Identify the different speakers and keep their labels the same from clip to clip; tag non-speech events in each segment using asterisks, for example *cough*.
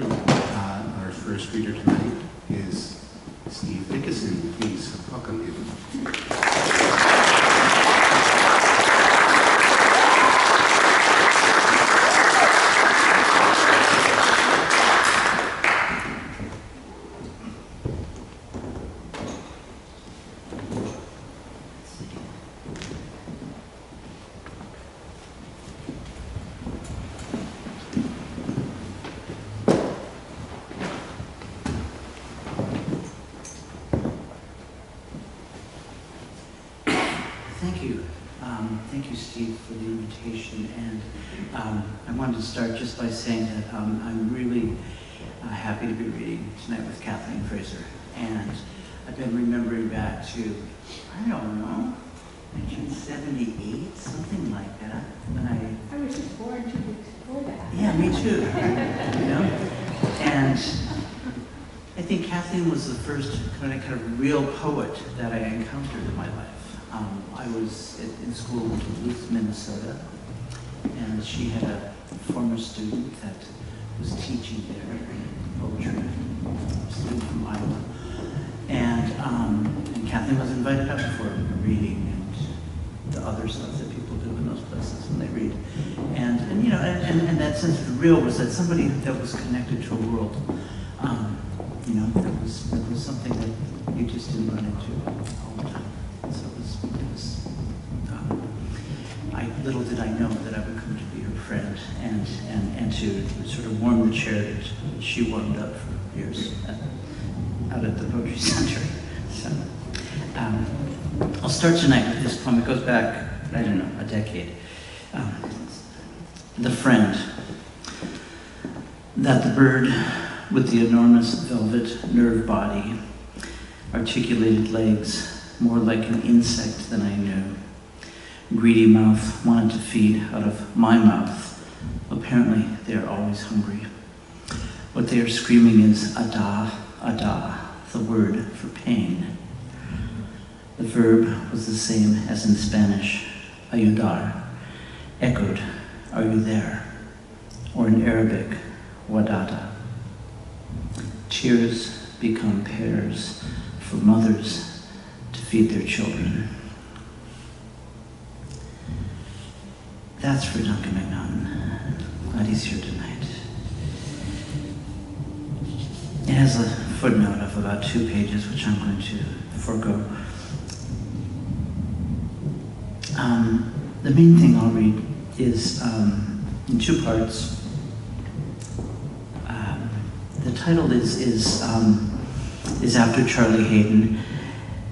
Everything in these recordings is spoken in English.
Speaker 1: Uh, our first reader tonight is Steve Dickison. Please welcome him.
Speaker 2: Thank you. Um, thank you, Steve, for the invitation. And um, I wanted to start just by saying that um, I'm really uh, happy to be reading tonight with Kathleen Fraser. And I've been remembering back to, I don't know, 1978, something like that, when I
Speaker 3: I was just born two weeks before that.
Speaker 2: yeah, me too. you know? And I think Kathleen the first kind of, kind of real poet that I encountered in my life. Um, I was at, in school in Duluth, Minnesota, and she had a former student that was teaching there poetry, a student from Iowa. And, um, and Kathleen was invited up for reading and the other stuff that people do in those places when they read. And, and you know, and, and, and that sense of real was that somebody that was connected to a world, um, you know, that was, that was something that you just didn't run into all the time. So it was, it was um, I, little did I know that I would come to be her friend and, and, and to sort of warm the chair that she warmed up for years at, out at the Poetry *laughs* Center. So, um, I'll start tonight with this poem. It goes back, I don't know, a decade. Um, the Friend. That the bird with the enormous velvet nerve body, articulated legs, more like an insect than I knew. Greedy mouth wanted to feed out of my mouth. Apparently, they are always hungry. What they are screaming is ada, ada, the word for pain. The verb was the same as in Spanish, ayudar, echoed, are you there? Or in Arabic, wadada. Tears become pears for mothers to feed their children. That's for Duncan McNaughton. Glad he's here tonight. It has a footnote of about two pages, which I'm going to forego. Um, the main thing I'll read is um, in two parts. The title is is um, is after Charlie Haden,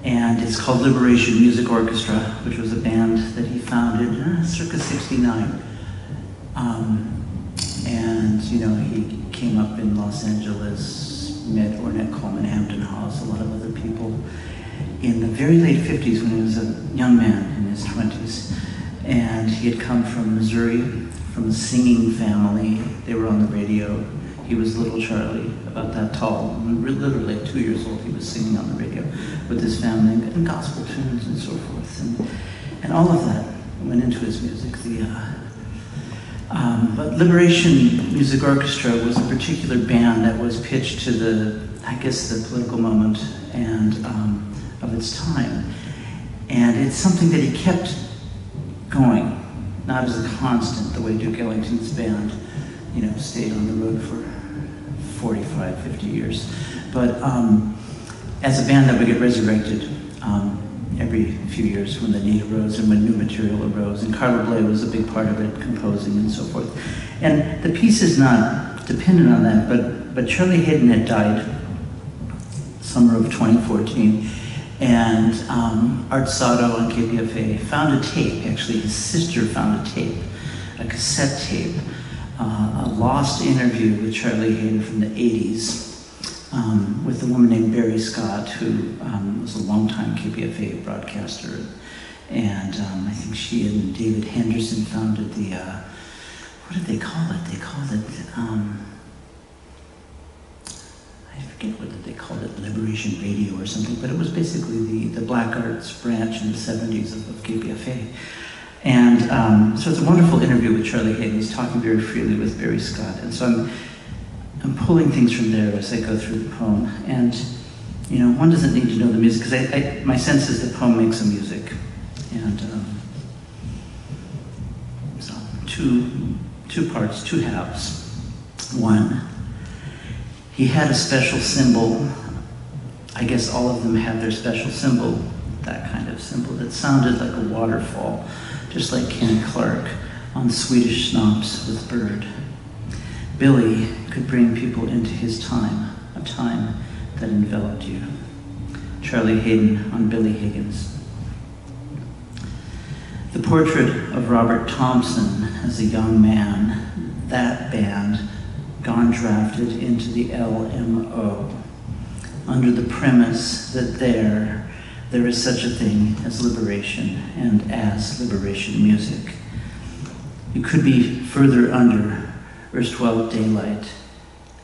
Speaker 2: and it's called Liberation Music Orchestra, which was a band that he founded uh, circa '69. Um, and you know he came up in Los Angeles, met Ornette Coleman, Hampton Hawes, a lot of other people in the very late 50s when he was a young man in his 20s. And he had come from Missouri, from a singing family. They were on the radio. He was little Charlie, about that tall. Literally two years old, he was singing on the radio with his family and gospel tunes and so forth. And, and all of that went into his music. The, uh, um, but Liberation Music Orchestra was a particular band that was pitched to the, I guess, the political moment and um, of its time. And it's something that he kept going, not as a constant, the way Duke Ellington's band, you know, stayed on the road for 45, 50 years. But um, as a band that would get resurrected um, every few years when the need arose and when new material arose. And Carla Bley was a big part of it, composing and so forth. And the piece is not dependent on that, but, but Charlie Haden had died summer of 2014. And um, Art Sato on KPFA found a tape, actually his sister found a tape, a cassette tape, uh, a lost interview with Charlie Haden from the 80s um, with a woman named Bari Scott, who um, was a longtime KPFA broadcaster. And um, I think she and David Henderson founded the, uh, what did they call it? They called it, um, I forget what they called it, Liberation Radio or something, but it was basically the, the Black Arts branch in the 70s of, of KPFA. And um, so it's a wonderful interview with Charlie. He's talking very freely with Bari Scott. And so I'm I'm pulling things from there as I go through the poem. And, you know, one doesn't need to know the music because my sense is the poem makes the music. And um, so, two, two parts, two halves. One, he had a special symbol. I guess all of them had their special symbol, that kind of symbol that sounded like a waterfall, just like Ken Clark on Swedish Schnapps with Bird. Billy could bring people into his time, a time that enveloped you. Charlie Haden on Billy Higgins. The portrait of Robert Thompson as a young man, that band gone drafted into the LMO under the premise that there, there is such a thing as liberation and as liberation music. You could be further under erstwhile daylight,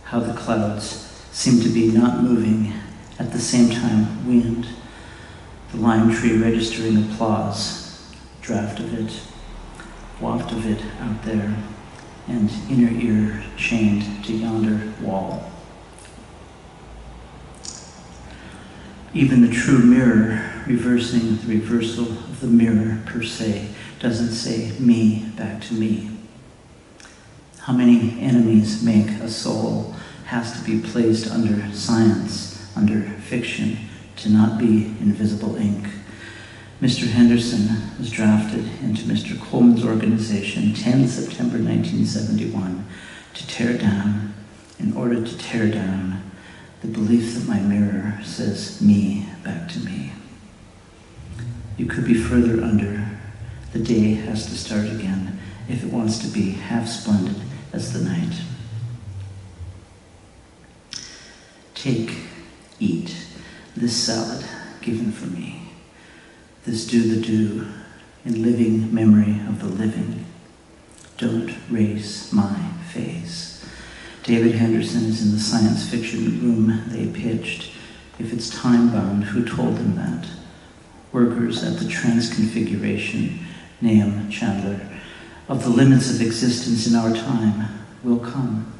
Speaker 2: how the clouds seem to be not moving at the same time wind, the lime tree registering applause, draft of it, waft of it out there, and inner ear chained to yonder wall. Even the true mirror, reversing the reversal of the mirror per se, doesn't say me back to me. How many enemies make a soul has to be placed under science, under fiction, to not be invisible ink. Mr. Henderson was drafted into Mr. Coleman's organization 10 September 1971 to tear down, in order to tear down, the belief that my mirror says me back to me. You could be further under. The day has to start again if it wants to be half splendid as the night. Take, eat this salad given for me, this do the do in living memory of the living. Don't raise my face. David Henderson is in the science fiction room they pitched. If it's time bound, who told them that? Workers at the transconfiguration, Nahum Chandler, of the limits of existence in our time will come.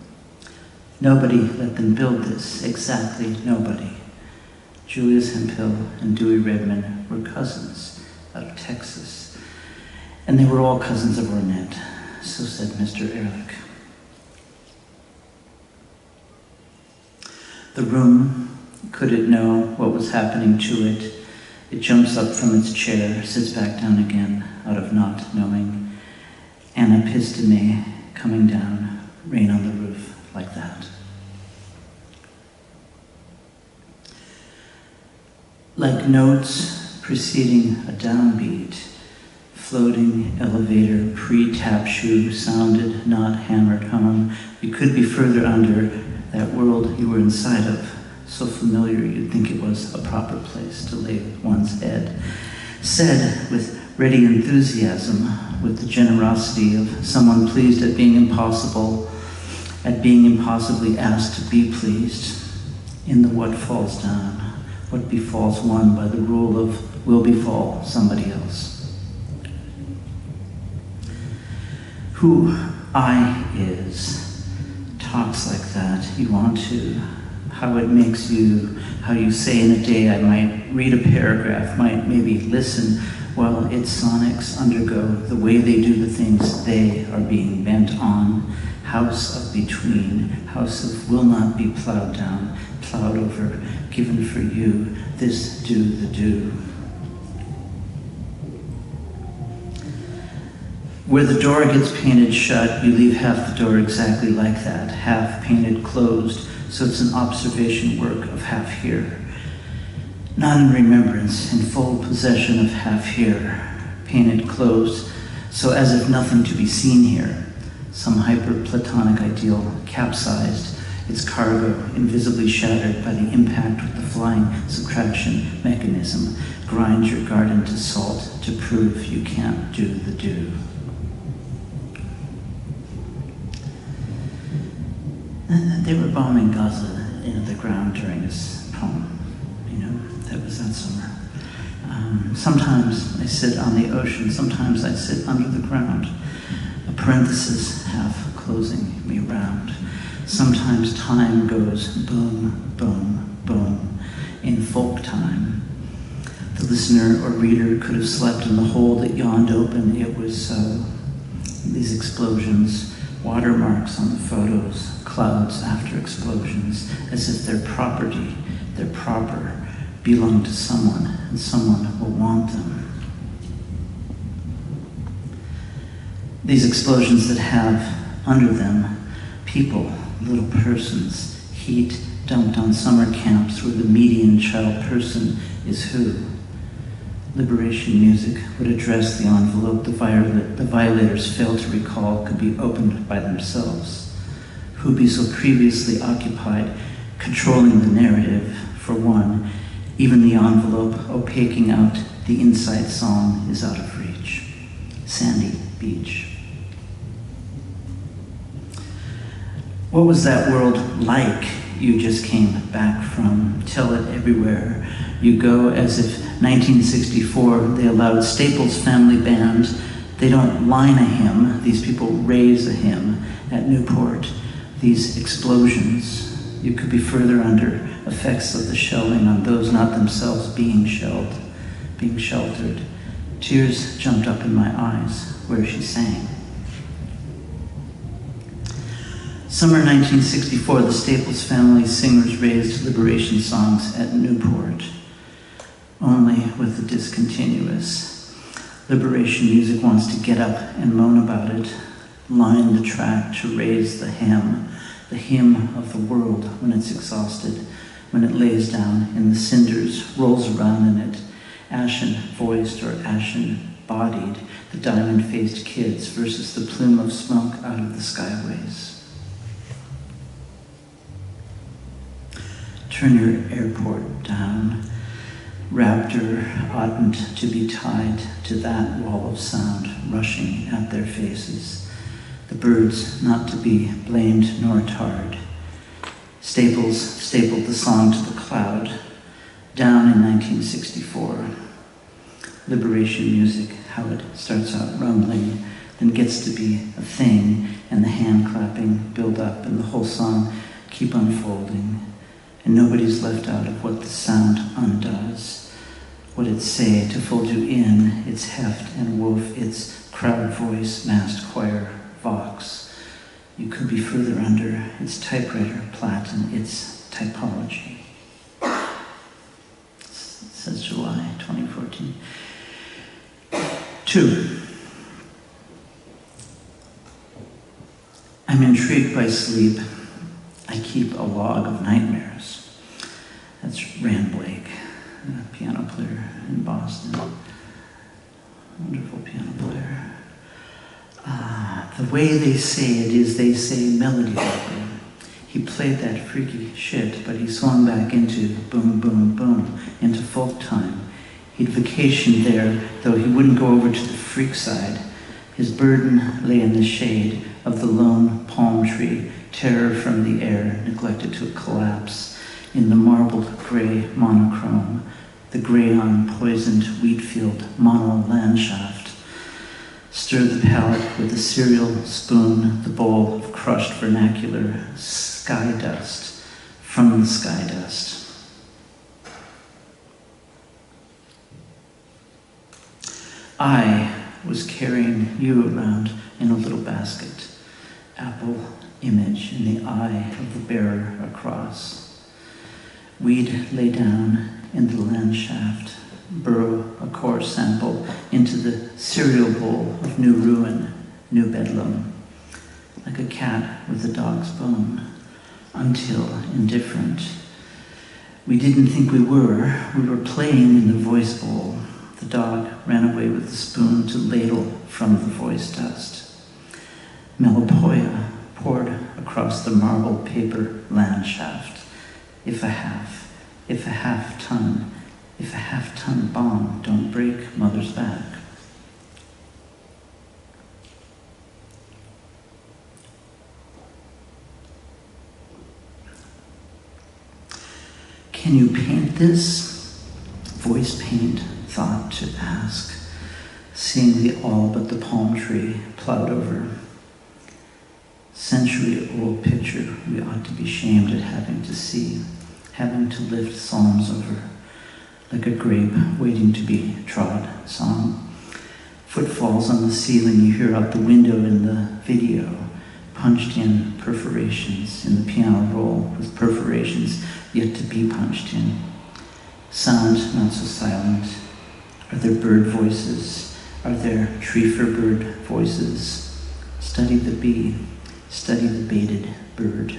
Speaker 2: Nobody let them build this, exactly nobody. Julius Hemphill and Dewey Redman were cousins of Texas, and they were all cousins of Ornette, so said Mr. Ehrlich. The room, could it know what was happening to it? It jumps up from its chair, sits back down again, out of not knowing. Anapisteme coming down, rain on the roof, like that. Like notes preceding a downbeat, floating elevator pre-tap shoe sounded not hammered home. You could be further under that world you were inside of, so familiar you'd think it was a proper place to lay one's head. Said with ready enthusiasm, with the generosity of someone pleased at being impossible, at being impossibly asked to be pleased, in the what falls down what befalls one by the rule of will befall somebody else. Who I is talks like that. You want to, how it makes you, how you say in a day, I might read a paragraph, might maybe listen while its sonics undergo the way they do the things they are being bent on. House of between, house of will not be plowed down, plowed over, given for you, this do the do. Where the door gets painted shut, you leave half the door exactly like that, half painted closed, so it's an observation work of half here. Not in remembrance, in full possession of half here, painted closed, so as if nothing to be seen here, some hyper-Platonic ideal capsized, its cargo invisibly shattered by the impact with the flying subtraction mechanism. Grind your garden to salt to prove you can't do the do. And they were bombing Gaza into the ground during this poem. You know, that was that summer. Um, sometimes I sit on the ocean, sometimes I sit under the ground. A parenthesis half closing me round Sometimes time goes boom, boom, boom in folk time. The listener or reader could have slept in the hole that yawned open. It was uh, these explosions, watermarks on the photos, clouds after explosions, as if their property, their proper, belong to someone and someone will want them. These explosions that have under them people, little persons, heat dumped on summer camps where the median child person is who? Liberation music would address the envelope the, viola- the violators failed to recall could be opened by themselves. Who be so previously occupied controlling the narrative, for one, even the envelope opaquing out the inside song is out of reach. Sandy Beach. What was that world like you just came back from? Tell it everywhere. You go as if 1964 they allowed Staples Family Band. They don't line a hymn, these people raise a hymn at Newport. These explosions, you could be further under effects of the shelling on those not themselves being shelled, being sheltered. Tears jumped up in my eyes where she sang. Summer 1964, the Staples family singers raised liberation songs at Newport, only with the discontinuous. Liberation music wants to get up and moan about it, line the track to raise the hymn, the hymn of the world when it's exhausted, when it lays down in the cinders, rolls around in it, ashen voiced or ashen bodied, the diamond faced kids versus the plume of smoke out of the skyways. Turn your airport down. Raptor oughtn't to be tied to that wall of sound rushing at their faces. The birds not to be blamed nor tarred. Staples stapled the song to the cloud down in 1964. Liberation music, how it starts out rumbling, then gets to be a thing, and the hand clapping build up, and the whole song keep unfolding and nobody's left out of what the sound undoes. What it say to fold you in, its heft and woof, its crowd voice, massed choir, vox. You could be further under its typewriter, platen, its typology. It says July 2014. Two. I'm intrigued by sleep. I keep a log of nightmares. That's Ran Blake, a piano player in Boston. Wonderful piano player. Uh, the way they say it is they say melody. He played that freaky shit, but he swung back into boom, boom, boom, into folk time. He'd vacation there, though he wouldn't go over to the freak side. His burden lay in the shade of the lone palm tree terror from the air, neglected to collapse, in the marbled gray monochrome, the grayon poisoned wheat field mono landschaft. Stir the palate with a cereal spoon, the bowl of crushed vernacular sky dust from the sky dust. I was carrying you around in a little basket, apple image in the eye of the bearer across. We'd lay down in the land shaft, burrow a core sample into the cereal bowl of new ruin, new bedlam, like a cat with a dog's bone, until indifferent. We didn't think we were. We were playing in the voice bowl. The dog ran away with the spoon to ladle from the voice dust. Melopoia poured across the marble paper landshaft. If a half, if a half ton, if a half ton bomb don't break mother's back. Can you paint this? Voice paint, thought to ask, seeing the all but the palm tree plowed over century old picture we ought to be shamed at having to see, having to lift psalms over like a grape waiting to be trod song. Footfalls on the ceiling you hear out the window in the video, punched in perforations in the piano roll with perforations yet to be punched in. Sound not so silent. Are there bird voices? Are there tree for bird voices? Study the bee, study the baited bird.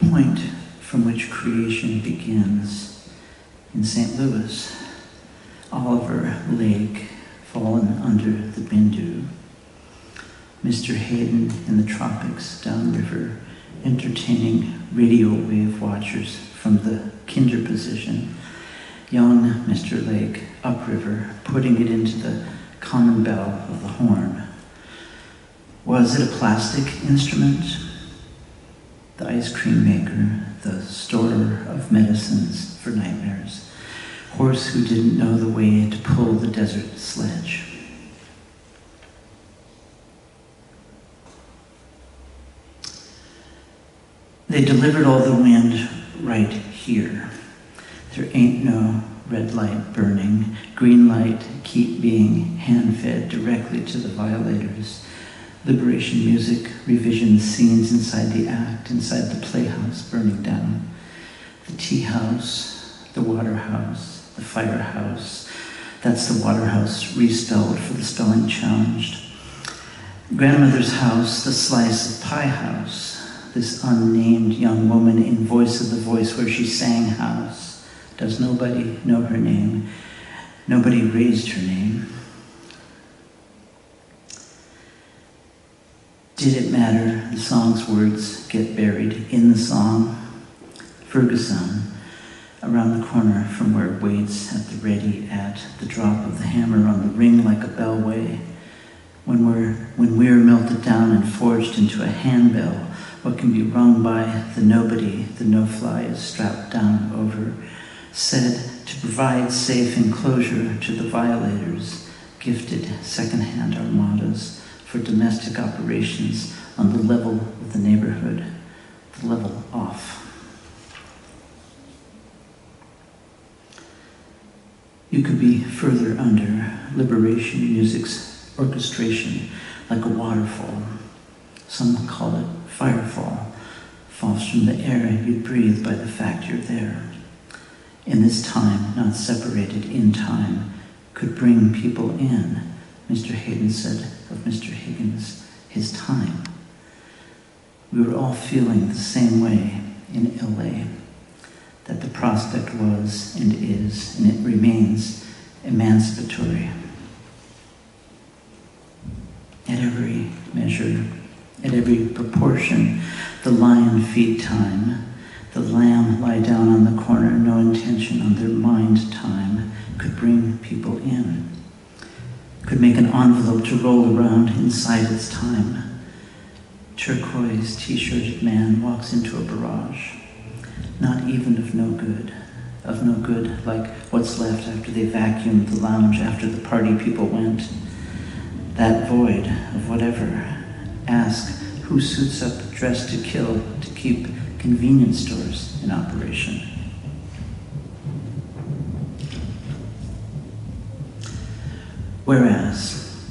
Speaker 2: Point from which creation begins. In St. Louis, Oliver Lake, fallen under the Bindu. Mr. Haden in the tropics downriver, entertaining radio wave watchers from the kinder position. Young Mr. Lake, upriver, putting it into the common bell of the horn. Was it a plastic instrument? The ice cream maker, the storer of medicines for nightmares. Horse who didn't know the way to pull the desert sledge. They delivered all the wind right here. There ain't no red light burning, green light keep being hand-fed directly to the violators. Liberation music, revision scenes inside the act, inside the playhouse burning down. The tea house, the water house, the firehouse. That's the water house respelled for the spelling challenged. Grandmother's house, the slice of pie house, this unnamed young woman in Voice of the Voice where she sang house. Does nobody know her name? Nobody raised her name. Did it matter? The song's words get buried in the song. Ferguson, around the corner from where it waits at the ready at the drop of the hammer on the ring like a bellway. When we're, when we're melted down and forged into a handbell, what can be rung by the nobody the no-fly is strapped down over, said to provide safe enclosure to the violators, gifted second-hand armadas for domestic operations on the level of the neighborhood, the level off. You could be further under liberation music's orchestration, like a waterfall. Some call it firefall, falls from the air you breathe by the fact you're there. In this time, not separated in time, could bring people in, Mr. Haden said of Mr. Higgins, his time. We were all feeling the same way in LA, that the prospect was and is, and it remains, emancipatory. At every measure, at every proportion, the lion feed time, the lamb lie down on the corner, no intention on their mind time, could bring people in, could make an envelope to roll around inside its time. Turquoise t-shirted man walks into a barrage, not even of no good, of no good like what's left after they vacuumed the lounge after the party people went. That void of whatever ask who suits up dressed to kill to keep convenience stores in operation. Whereas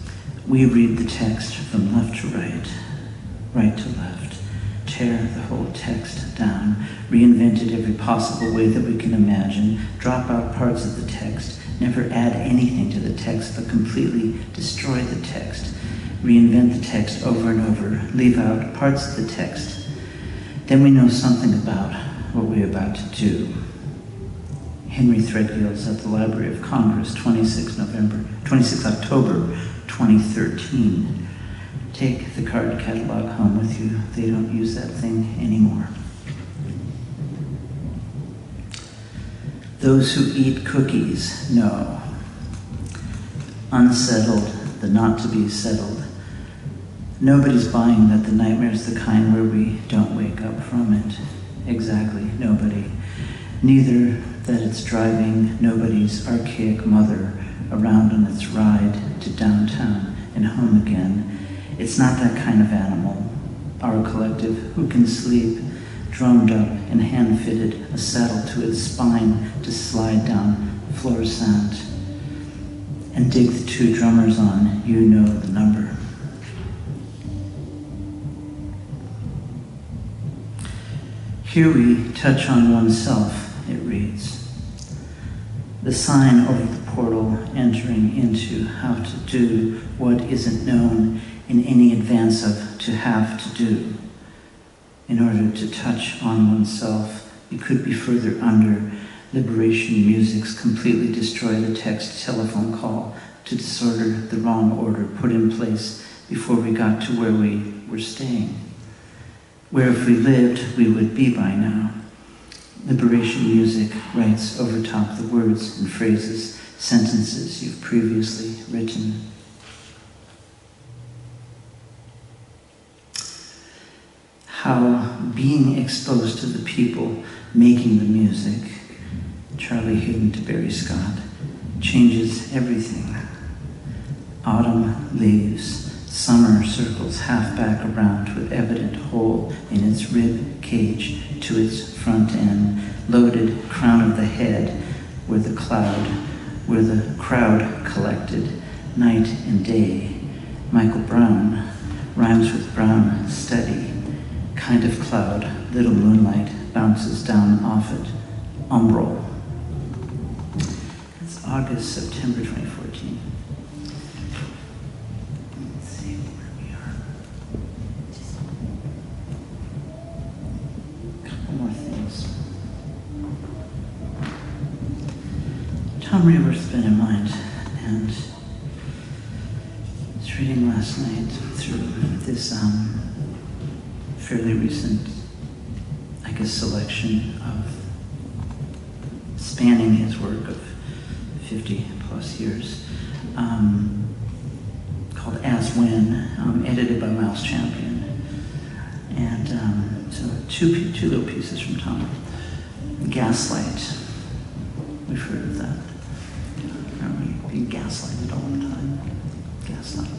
Speaker 2: we read the text from left to right, right to left, tear the whole text down, reinvent it every possible way that we can imagine, drop out parts of the text, never add anything to the text, but completely destroy the text, reinvent the text over and over, leave out parts of the text. Then we know something about what we're about to do. Henry Threadgill's at the Library of Congress, 26 November, 26 October 2013. Take the card catalog home with you. They don't use that thing anymore. Those who eat cookies know. Unsettled, the not to be settled. Nobody's buying that the nightmare's the kind where we don't wake up from it. Exactly, nobody. Neither that it's driving nobody's archaic mother around on its ride to downtown and home again. It's not that kind of animal. Our collective, who can sleep, drummed up and hand fitted a saddle to its spine to slide down Florissant. And dig the two drummers on, you know the Here we touch on oneself, it reads. The sign over the portal entering into how to do what isn't known in any advance of to have to do. In order to touch on oneself, you could be further under liberation music's completely destroy the text telephone call to disorder the wrong order put in place before we got to where we were staying. Where if we lived, we would be by now. Liberation music writes over top the words and phrases, sentences you've previously written. How being exposed to the people making the music, Charlie Haden to Bari Scott, changes everything. Autumn leaves, Summer circles half back around with evident hole in its rib cage to its front end, loaded crown of the head where the cloud, where the crowd collected, night and day. Michael Brown rhymes with brown, steady, kind of cloud, little moonlight bounces down off it, umbral. It's August, September 2014. Let's see where we are. Couple more things. Tom Raworth's been in mind, and I was reading last night through this um, fairly recent, I guess, selection of spanning his work of 50 plus years. Um, called As When, um, edited by Miles Champion. And um, so two, two little pieces from Tom. Gaslight. We've heard of that. Being gaslighted all the time? Gaslight.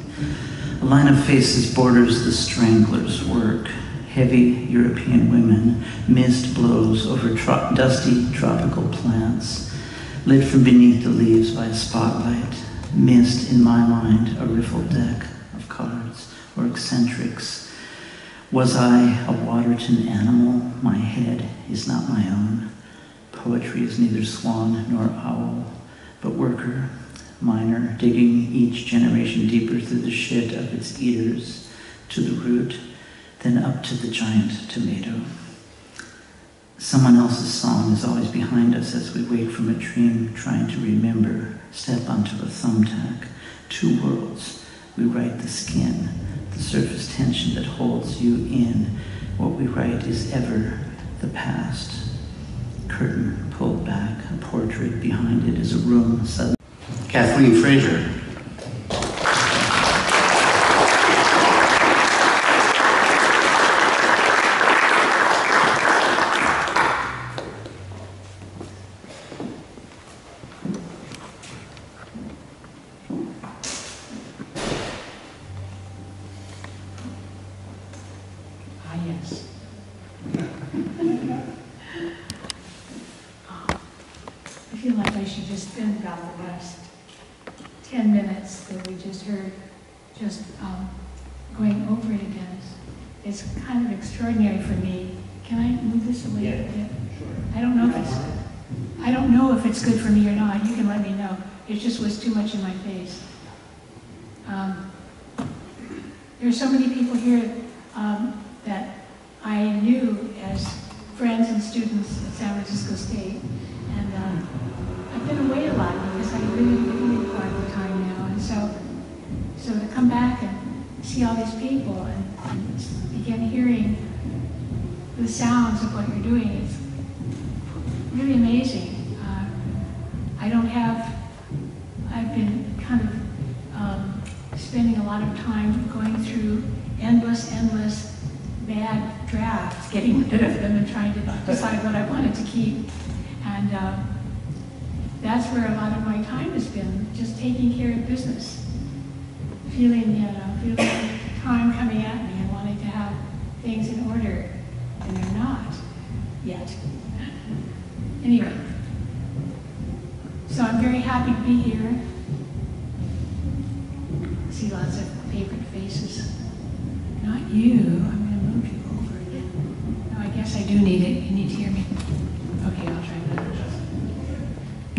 Speaker 2: A line of faces borders the strangler's work. Heavy European women, mist blows over tro- dusty tropical plants, lit from beneath the leaves by a spotlight Mist, in my mind a riffled deck of cards or eccentrics. Was I a Waterton animal? My head is not my own. Poetry is neither swan nor owl, but worker, miner, digging each generation deeper through the shit of its eaters to the root, then up to the giant tomato. Someone else's song is always behind us as we wake from a dream, trying to remember, step onto a thumbtack. Two worlds. We write the skin, the surface tension that holds you in. What we write is ever the past. Curtain pulled back, a portrait behind it is a room suddenly.
Speaker 1: Kathleen Fraser.
Speaker 3: Ah, yes. *laughs* I feel like I should just spend about the last 10 minutes that we just heard, just um, going over it again. It's kind of extraordinary for me. Can I move this away a bit? I don't know if it's, I don't know if it's good for me or not. You can let me know. It just was too much in my face. Um, There are so many people here um, that I knew as friends and students at San Francisco State. And um, I've been away a lot because I really, really part of the time now. And so, so to come back and see all these people and, and begin hearing the sounds of what you're doing is really amazing. Uh, I don't have, I've been kind of um, spending a lot of time going through endless, endless bad drafts, getting rid of them and trying to decide what I wanted to keep. And, uh, that's where a lot of my time has been, just taking care of business. Feeling, you know, feeling time coming at me and wanting to have things in order, and they're not yet. Anyway, so I'm very happy to be here. See lots of favorite faces. Not you, I'm gonna move you over again. No, I guess I do need it, you need to hear me. Okay, I'll try that.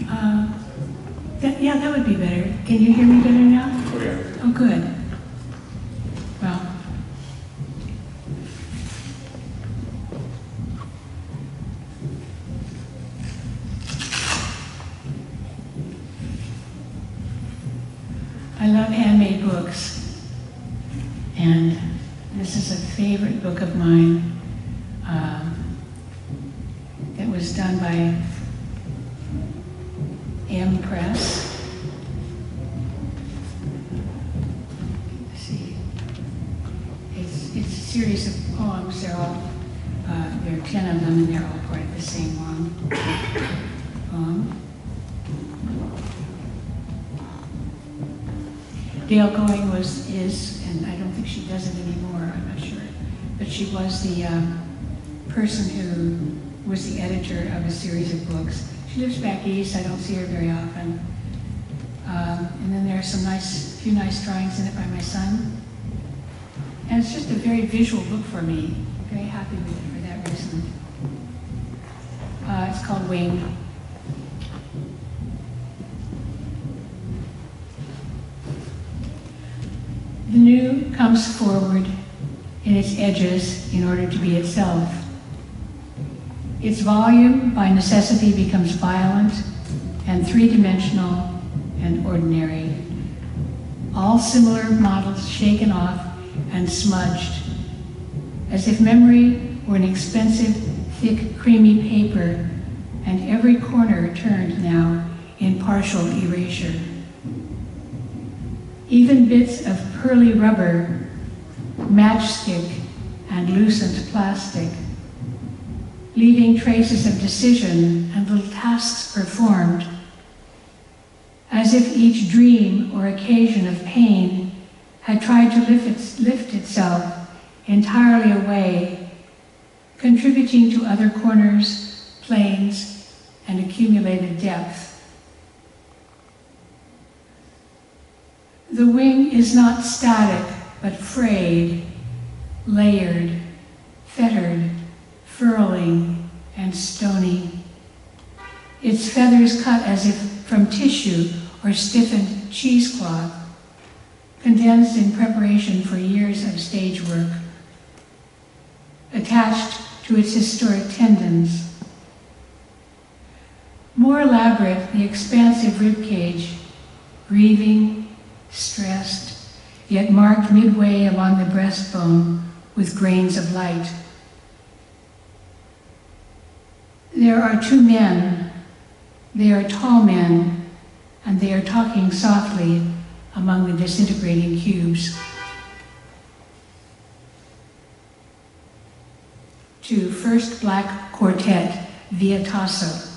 Speaker 3: Um, that, yeah, that would be better. Can you hear me better now?
Speaker 1: Oh, yeah.
Speaker 3: Oh, good. Dale Going was, is, and I don't think she does it anymore, I'm not sure, but she was the um, person who was the editor of a series of books. She lives back east, I don't see her very often. Um, and then there are some nice, few nice drawings in it by my son. And it's just a very visual book for me. Very happy with it for that reason. Uh, it's called Wing. The new comes forward in its edges in order to be itself. Its volume, by necessity, becomes violent and three dimensional and ordinary. All similar models shaken off and smudged, as if memory were an expensive, thick, creamy paper, and every corner turned now in partial erasure. Even bits of pearly rubber, matchstick, and loosened plastic, leaving traces of decision and little tasks performed, as if each dream or occasion of pain had tried to lift, its, lift itself entirely away, contributing to other corners, planes, and accumulated depth. The wing is not static, but frayed, layered, fettered, furling, and stony. Its feathers cut as if from tissue or stiffened cheesecloth, condensed in preparation for years of stage work, attached to its historic tendons. More elaborate, the expansive rib cage, grieving, stressed, yet marked midway along the breastbone with grains of light. There are two men. They are tall men, and they are talking softly among the disintegrating cubes. To First Black Quartet, Via Tasso.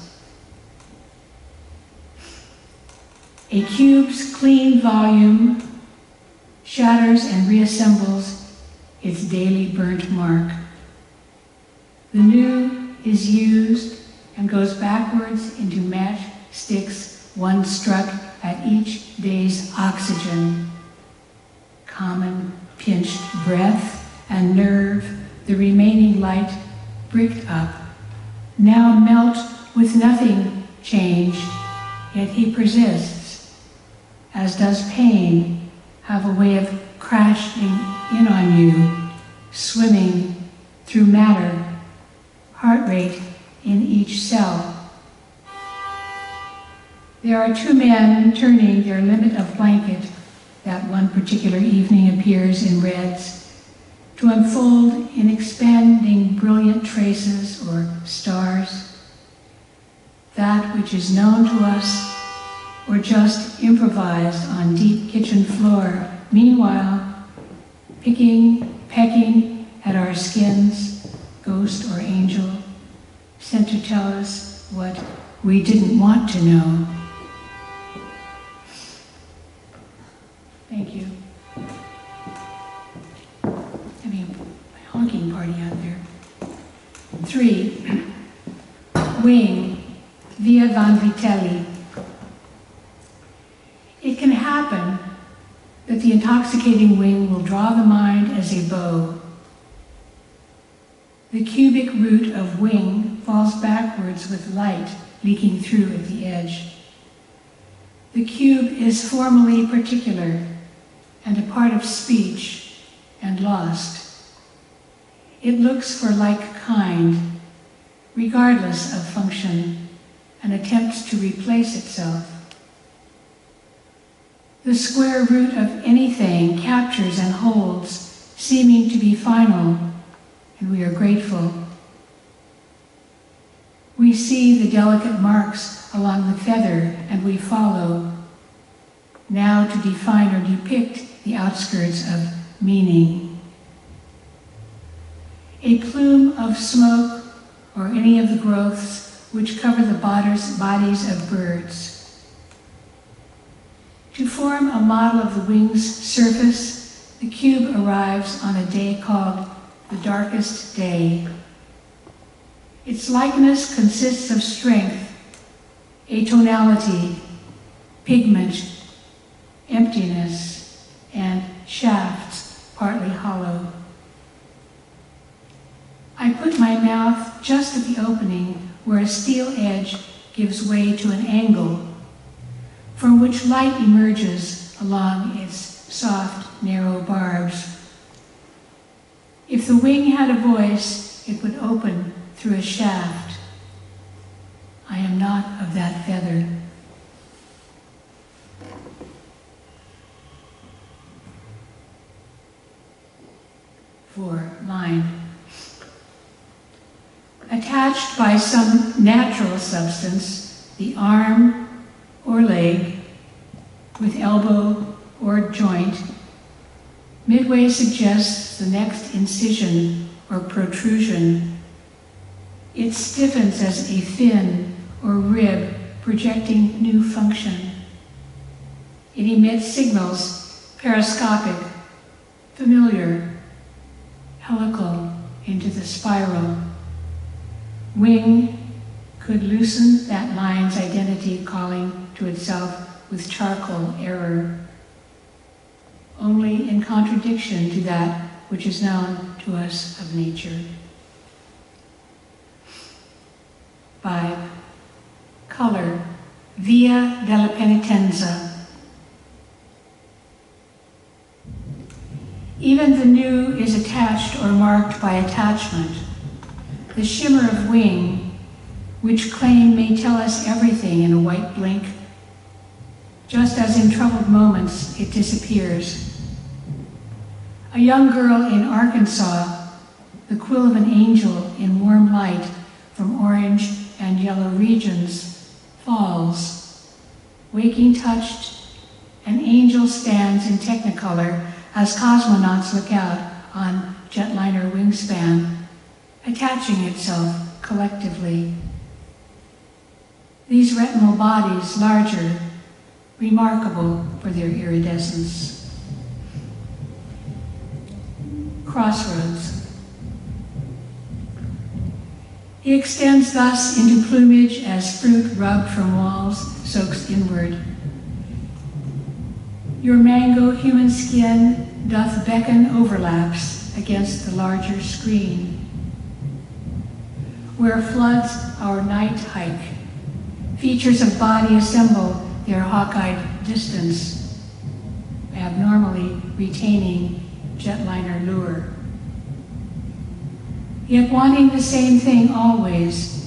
Speaker 3: A cube's clean volume shatters and reassembles its daily burnt mark. The new is used and goes backwards into matchsticks one struck at each day's oxygen. Common pinched breath and nerve, the remaining light bricked up, now melt with nothing changed, yet he persists, as does pain have a way of crashing in on you, swimming through matter, heart rate in each cell. There are two men turning their limit of blanket that one particular evening appears in reds to unfold in expanding brilliant traces or stars. That which is known to us or just improvised on deep kitchen floor. Meanwhile, picking, pecking at our skins, ghost or angel, sent to tell us what we didn't want to know. Thank you. Having a honking party out there. Three, *clears throat* wing, via Vanvitelli. It can happen that the intoxicating wing will draw the mind as a bow. The cubic root of wing falls backwards with light leaking through at the edge. The cube is formally particular and a part of speech and lost. It looks for like kind, regardless of function, and attempts to replace itself. The square root of anything captures and holds, seeming to be final, and we are grateful. We see the delicate marks along the feather and we follow, now to define or depict the outskirts of meaning. A plume of smoke or any of the growths which cover the bodies of birds. To form a model of the wing's surface, the cube arrives on a day called the darkest day. Its likeness consists of strength, atonality, pigment, emptiness, and shafts partly hollow. I put my mouth just at the opening where a steel edge gives way to an angle from which light emerges along its soft, narrow barbs. If the wing had a voice, it would open through a shaft. I am not of that feather. For mine. Attached by some natural substance, the arm or leg with elbow or joint, midway suggests the next incision or protrusion. It stiffens as a fin or rib projecting new function. It emits signals, periscopic, familiar, helical into the spiral. Wing could loosen that line's identity calling to itself with charcoal error, only in contradiction to that which is known to us of nature. Five, color, via della penitenza. Even the new is attached or marked by attachment. The shimmer of wing, which claim may tell us everything in a white blink, just as in troubled moments it disappears. A young girl in Arkansas, the quill of an angel in warm light from orange and yellow regions, falls. Waking touched, an angel stands in technicolor as cosmonauts look out on jetliner wingspan, attaching itself collectively. These retinal bodies, larger, remarkable for their iridescence. Crossroads. He extends thus into plumage as fruit rubbed from walls soaks inward. Your mango human skin doth beckon overlaps against the larger screen. Where floods our night hike, features of body assemble their hawk-eyed distance, abnormally retaining jetliner lure. Yet wanting the same thing always,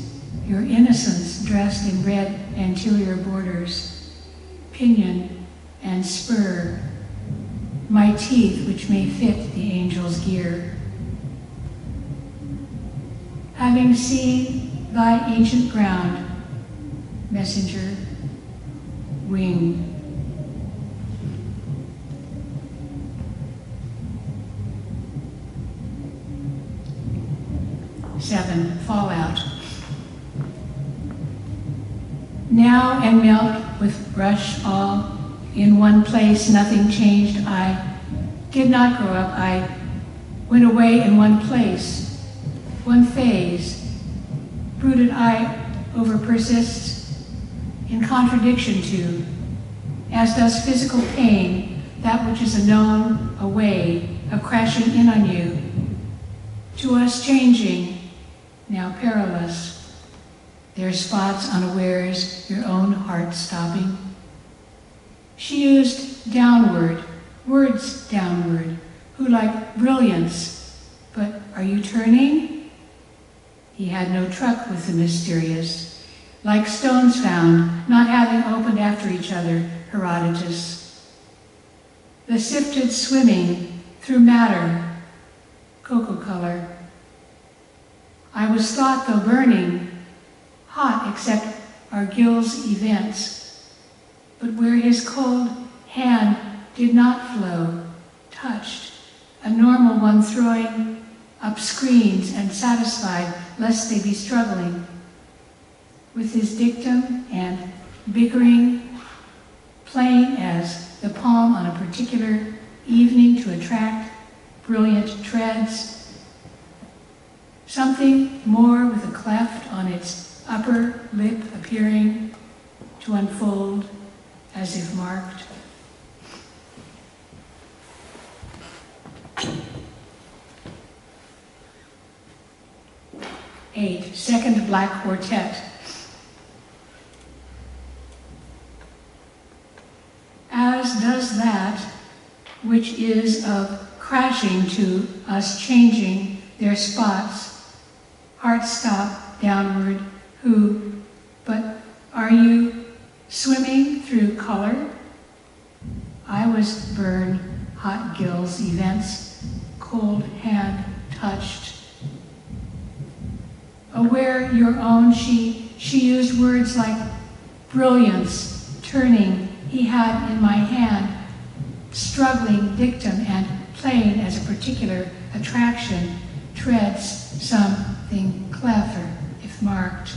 Speaker 3: your innocence dressed in red anterior borders, pinion and spur, my teeth which may fit the angel's gear. Having seen thy ancient ground, messenger, wing. Seven, fallout. Now and melt with brush all in one place, nothing changed. I did not grow up. I went away in one place, one phase, brooded I over persists in contradiction to, as does physical pain, that which is a known a way of crashing in on you, to us changing, now perilous. There are spots unawares, your own heart stopping. She used downward, words downward, who like brilliance, but are you turning? He had no truck with the mysterious, like stones found, not having opened after each other, Herodotus. The sifted swimming through matter, cocoa color. I was thought, though burning, hot except our gills' events, but where his cold hand did not flow, touched, a normal one throwing up screens and satisfied lest they be struggling with his dictum and bickering, playing as the palm on a particular evening to attract brilliant treads, something more with a cleft on its upper lip appearing to unfold as if marked. Eight, second black quartet. As does that which is of crashing to us changing their spots, heart stop downward, who, but are you swimming through color? I was burned, hot gills, events, cold hand touched. Aware your own, she, she used words like brilliance, turning, he had in my hand, struggling dictum and plain as a particular attraction, treads something clever if marked.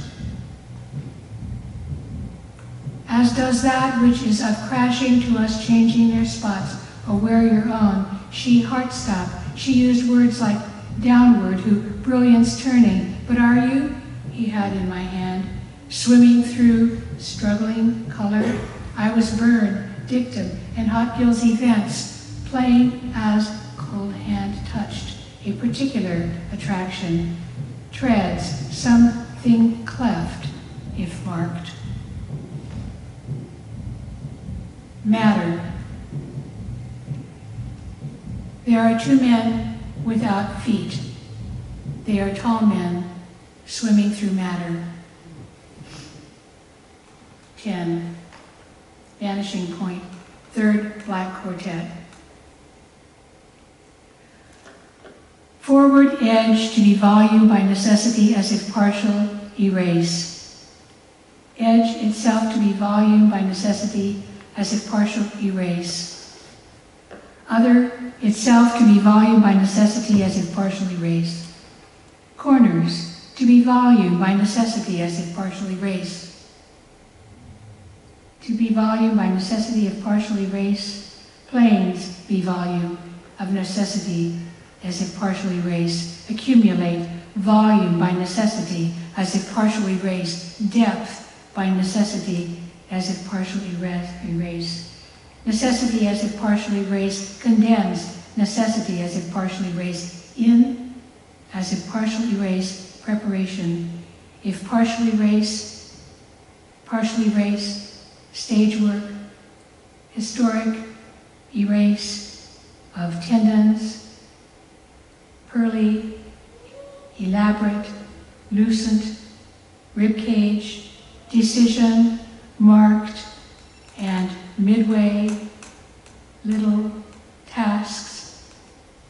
Speaker 3: As does that which is of crashing to us changing their spots, or aware your own, she heart stop. She used words like downward, who brilliance turning, but are you? He had in my hand, swimming through struggling color. I was burned, dictum, and hot gills events, plain as cold hand touched, a particular attraction, treads something cleft, if marked. Matter. There are two men without feet. They are tall men swimming through matter. 10. Vanishing. Third black quartet. Forward edge to be volume by necessity as if partial, erase. Edge itself to be volume by necessity as if partial, erase. Other itself to be volume by necessity as if partially raised. Corners to be volume by necessity as if partially raised. To be volume by necessity if partially raised. Planes be volume of necessity as if partially raised. Accumulate volume by necessity as if partially raised. Depth by necessity as if partially erased. Necessity as if partially raised, condensed. Necessity as if partially raised, in as if partially erased, preparation. If partially raised, partially raised, stage work, historic, erase of tendons, pearly, elaborate, lucent, rib cage, decision, marked, and midway, little tasks,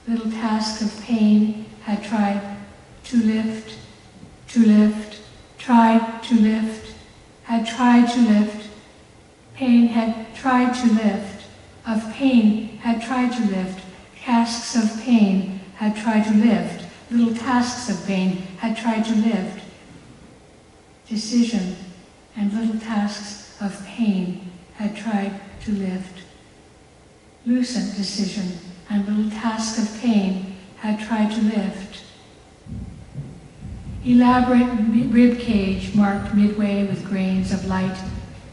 Speaker 3: little tasks of pain had tried to lift, to lift, tried to lift, had tried to lift, pain had tried to lift, of pain had tried to lift, tasks of pain had tried to lift, little tasks of pain had tried to lift, decision and little tasks of pain had tried to lift. Lucent decision and little task of pain had tried to lift. elaborate rib cage marked midway with grains of light,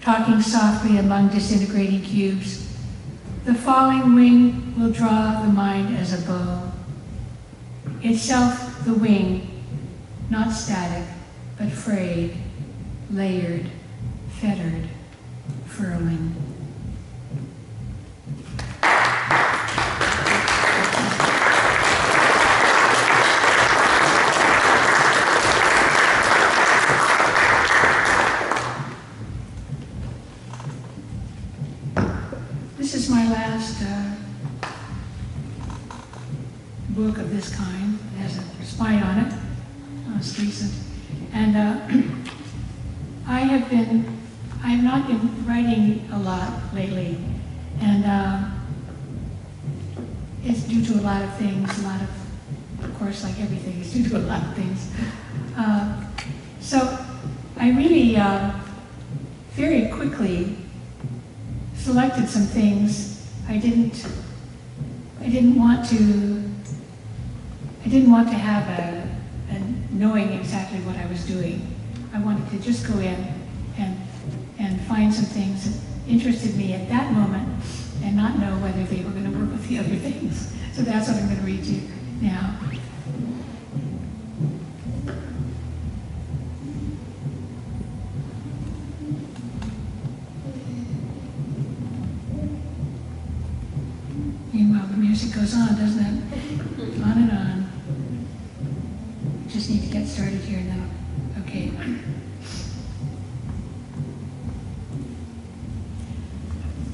Speaker 3: talking softly among disintegrating cubes. The falling wing will draw the mind as a bow. Itself the wing, not static, but frayed, layered, fettered, furling. This is my last uh, book of this kind. It has a spine on it. Uh, It's recent. And uh, *clears throat* I have been, I have not been writing a lot lately. And uh, it's due to a lot of things, a lot of, of course, like everything is due to a lot of things. Uh, So I really, uh, very quickly selected some things. I didn't, I didn't want to, I didn't want to have a, a knowing exactly what I was doing. I wanted to just go in and, and find some things that interested me at that moment and not know whether they were going to work with the other things. So that's what I'm going to read to you now. Meanwhile, the music goes on, doesn't it? On and on. Just need to get started here now. Okay.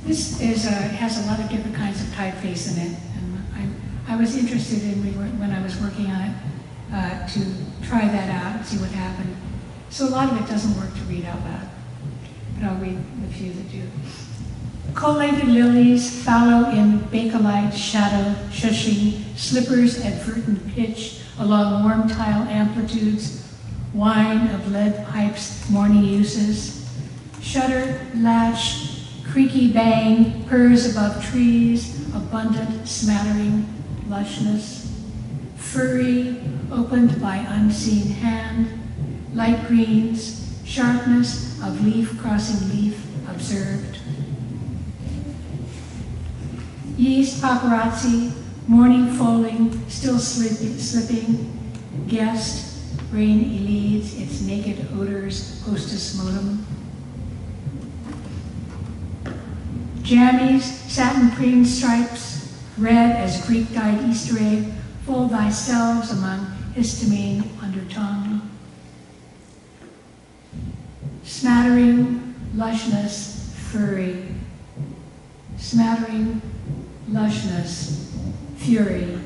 Speaker 3: This is, uh, has a lot of different kinds of typeface in it. And I, I was interested in, when I was working on it, uh, to try that out and see what happened. So a lot of it doesn't work to read out loud, but I'll read the few that do. Collated lilies fallow in bakelite shadow, shushing, slippers at verdant pitch along warm tile amplitudes, wine of lead pipes, morning uses, shutter, latch, creaky bang, purrs above trees, abundant smattering, lushness, furry, opened by unseen hand, light greens, sharpness of leaf crossing leaf observed. Yeast paparazzi, morning folding, still slipping, slipping. Guest, rain elides its naked odors, hostess modem. Jammies, satin preen stripes, red as Greek dyed Easter egg, fold thyself among histamine under tongue. Smattering, lushness, furry. Smattering, lushness, fury.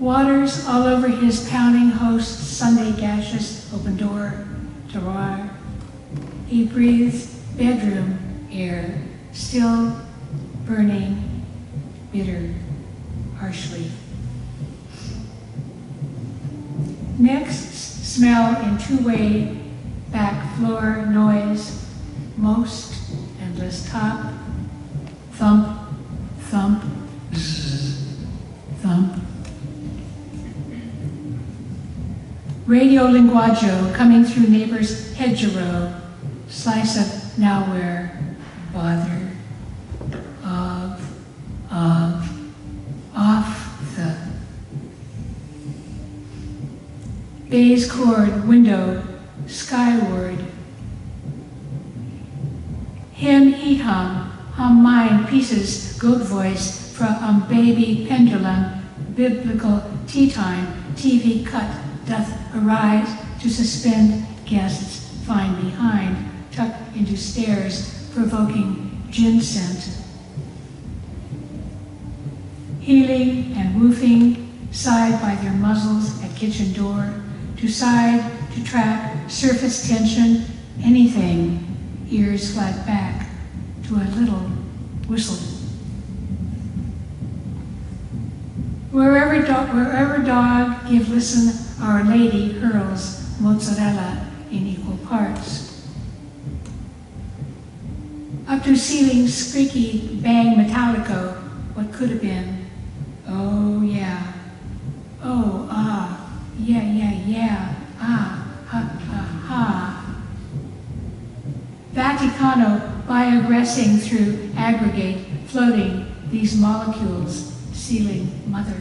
Speaker 3: Waters all over his pounding host, Sunday gaseous, open door, terroir. He breathes bedroom air, still burning, bitter, harshly. Next, smell in two-way, back floor noise, most endless top, thump, thump, thump. Radio linguaggio coming through neighbor's hedgerow, slice of nowhere, bother, of, of, off the. Baize chord window, skyward. Him, he hum, hum mine, pieces, goat voice, from um, baby pendulum, biblical tea time, TV cut, doth arise to suspend guests fine behind, into stairs, provoking gin scent. Healing and woofing, side by their muzzles at kitchen door, to side, to track, surface tension, anything, ears flat back, to a little whistle. Wherever dog, wherever dog give listen, Our Lady hurls mozzarella in equal parts. Up through ceilings, squeaky, bang, metallico, what could have been. Oh, yeah. Oh, ah, yeah, yeah, yeah, ah, ha, ha, ha. Vaticano bioaggressing through aggregate, floating these molecules, ceiling mother.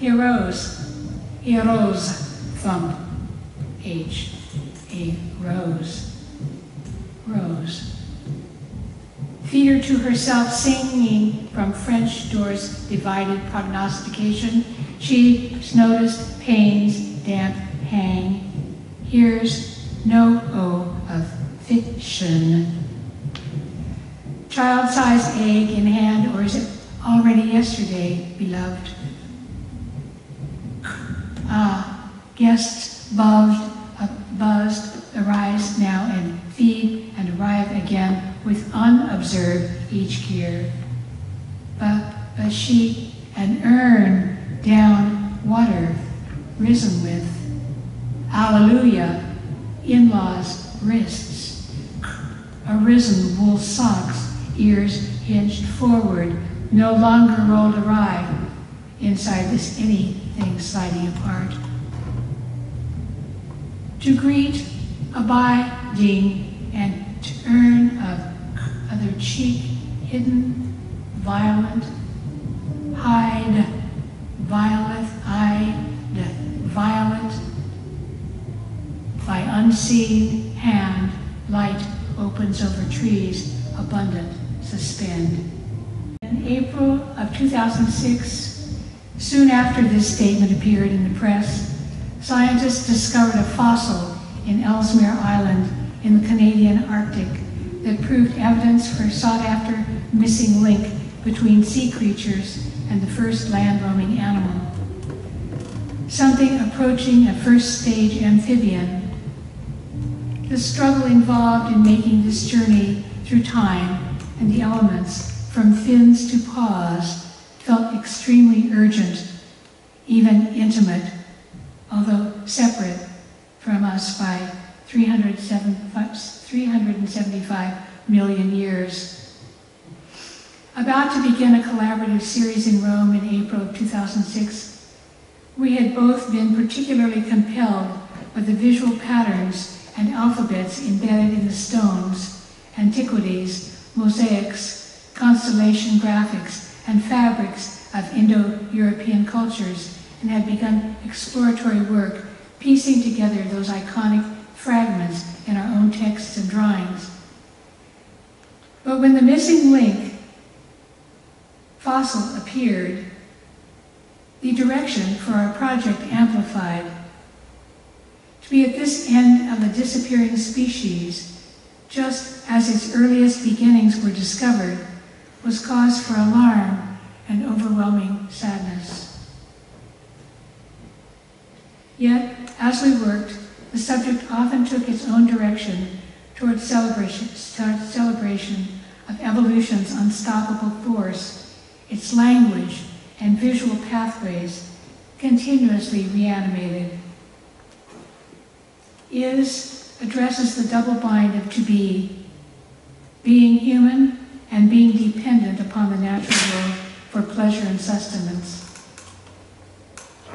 Speaker 3: Heroes, he arose. Thump. H. A rose. Rose. Feeder to herself, singing from French doors divided prognostication. She noticed pains, damp hang. Hears no O of fiction. Child-sized egg in hand, or is it already yesterday, beloved? Ah, guests buzzed, buzzed, arise now and feed and arrive again with unobserved each gear. But a sheet, an urn down water, risen with. Alleluia, in-laws, wrists. Arisen wool socks, ears hinged forward, no longer rolled awry inside this anything sliding apart. To greet, abiding, and turn of other cheek, hidden, violent, hide, violet, eyed, violent, by unseen hand, light opens over trees, abundant, suspend. In April of 2006, soon after this statement appeared in the press, scientists discovered a fossil in Ellesmere Island in the Canadian Arctic that proved evidence for a sought-after missing link between sea creatures and the first land-roaming animal. Something approaching a first-stage amphibian. The struggle involved in making this journey through time and the elements, from fins to paws, felt extremely urgent, even intimate, although separate from us by 375 million years. About to begin a collaborative series in Rome in April of 2006, we had both been particularly compelled by the visual patterns and alphabets embedded in the stones, antiquities, mosaics, constellation graphics, and fabrics of Indo-European cultures, and had begun exploratory work piecing together those iconic fragments in our own texts and drawings. But when the missing link fossil appeared, the direction for our project amplified. To be at this end of a disappearing species, just as its earliest beginnings were discovered, was cause for alarm and overwhelming sadness. Yet, as we worked, the subject often took its own direction towards celebration, celebration of evolution's unstoppable force, its language and visual pathways continuously reanimated. Is addresses the double bind of to be, being human and being dependent upon the natural world for pleasure and sustenance.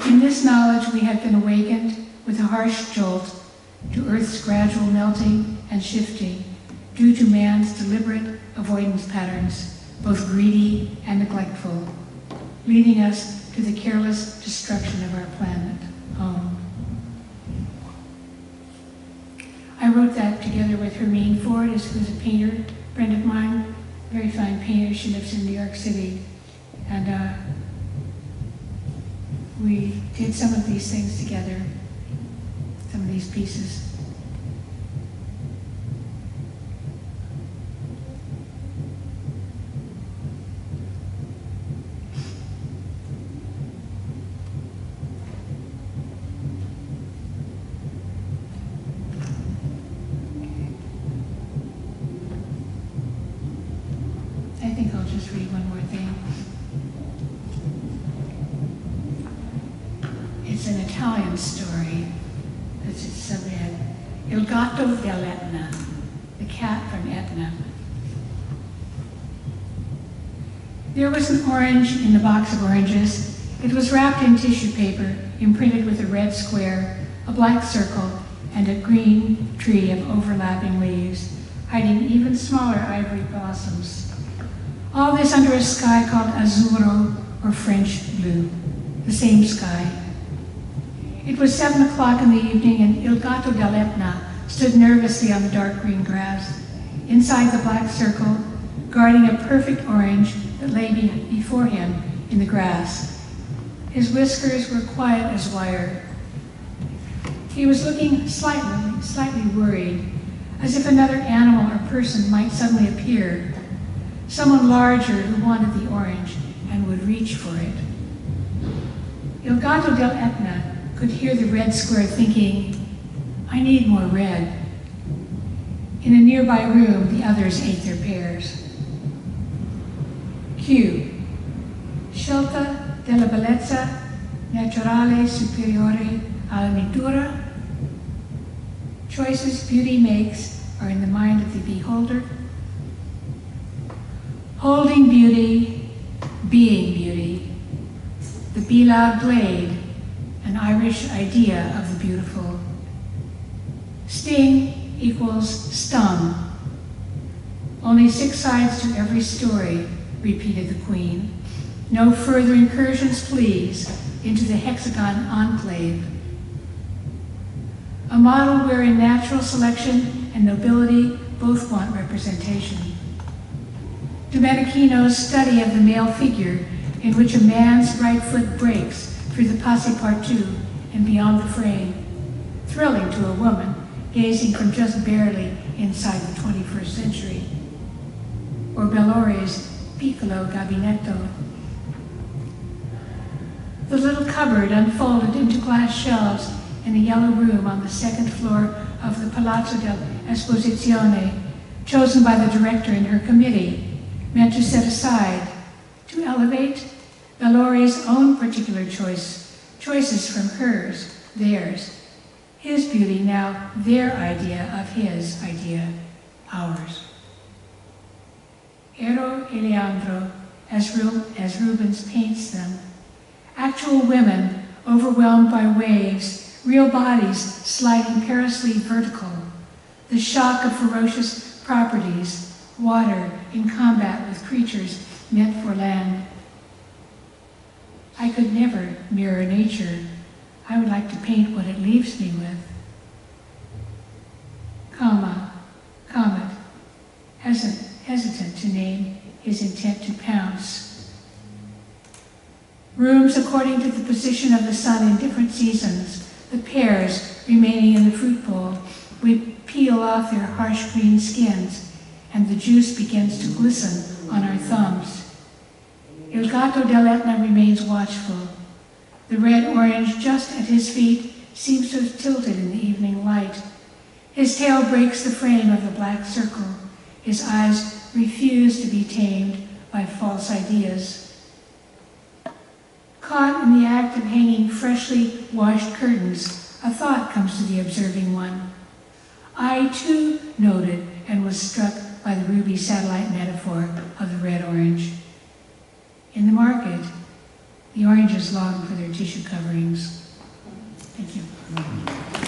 Speaker 3: In this knowledge, we have been awakened with a harsh jolt to Earth's gradual melting and shifting due to man's deliberate avoidance patterns, both greedy and neglectful, leading us to the careless destruction of our planet home. I wrote that together with Hermine Ford, who's a painter, friend of mine, very fine painter. She lives in New York City. And uh, we did some of these things together, some of these pieces. I think I'll just read one more thing. It's an Italian story. It's its subhead. Il gatto dell'Etna, the cat from Etna. There was an orange in the box of oranges. It was wrapped in tissue paper. imprinted with a red square, a black circle, and a green tree of overlapping leaves, hiding even smaller ivory blossoms. All this under a sky called azzurro, or French blue, the same sky. It was seven o'clock in the evening, and Il Gatto dell'Etna stood nervously on the dark green grass, inside the black circle, guarding a perfect orange that lay be- before him in the grass. His whiskers were quiet as wire. He was looking slightly, slightly worried, as if another animal or person might suddenly appear, someone larger who wanted the orange and would reach for it. Il del Etna could hear the red square thinking, I need more red. In a nearby room, the others ate their pears. Q. Scelta della bellezza naturale superiore alla natura. Choices beauty makes are in the mind of the beholder. Holding beauty, being beauty. The Bilal blade, an Irish idea of the beautiful. Sting equals stung. Only six sides to every story, repeated the Queen. No further incursions, please, into the hexagon enclave. A model wherein natural selection and nobility both want representation. Domenichino's study of the male figure, in which a man's right foot breaks through the passepartout and beyond the frame, thrilling to a woman gazing from just barely inside the 21st century. Or Bellori's Piccolo Gabinetto. The little cupboard unfolded into glass shelves in a yellow room on the second floor of the Palazzo delle Esposizioni, chosen by the director and her committee, meant to set aside, to elevate Bellori's own particular choice, choices from hers, theirs, his beauty now their idea of his idea, ours. Ero e Ru- as Rubens paints them, actual women overwhelmed by waves, real bodies sliding perilously vertical, the shock of ferocious properties, water in combat with creatures meant for land. I could never mirror nature. I would like to paint what it leaves me with. Comma, comet, hesitant, hesitant to name his intent to pounce. Rooms according to the position of the sun in different seasons, the pears remaining in the fruit bowl, we peel off their harsh green skins, and the juice begins to glisten on our thumbs. Il Gatto dell'Etna remains watchful. The red orange just at his feet seems to have tilted in the evening light. His tail breaks the frame of the black circle. His eyes refuse to be tamed by false ideas. Caught in the act of hanging freshly washed curtains, a thought comes to the observing one. I too noted and was struck by the ruby satellite metaphor of the red orange. In the market, the oranges long for their tissue coverings. Thank you.